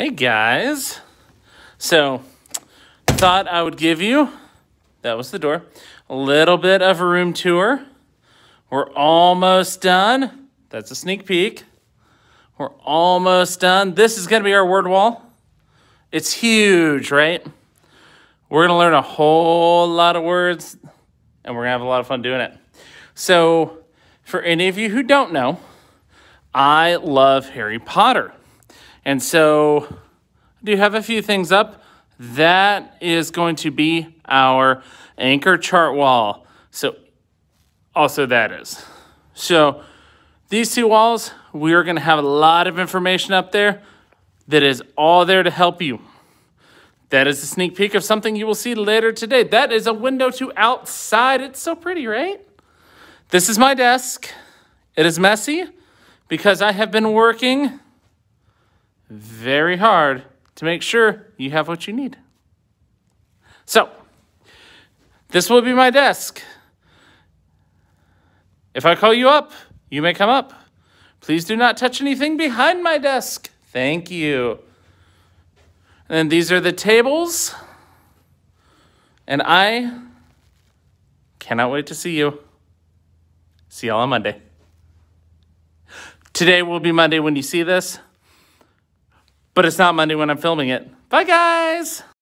Hey guys. So, thought I would give you, that was the door, a little bit of a room tour. We're almost done. That's a sneak peek. We're almost done. This is going to be our word wall. It's huge, right? We're going to learn a whole lot of words and we're going to have a lot of fun doing it. So, for any of you who don't know, I love Harry Potter. And so I do have a few things up. That is going to be our anchor chart wall. So also that is. So these two walls, we are going to have a lot of information up there that is all there to help you. That is a sneak peek of something you will see later today. That is a window to outside. It's so pretty, right? This is my desk. It is messy because I have been working very hard to make sure you have what you need. So, this will be my desk. If I call you up, you may come up. Please do not touch anything behind my desk. Thank you. And these are the tables. And I cannot wait to see you. See y'all on Monday. Today will be Monday when you see this, but it's not Monday when I'm filming it. Bye, guys.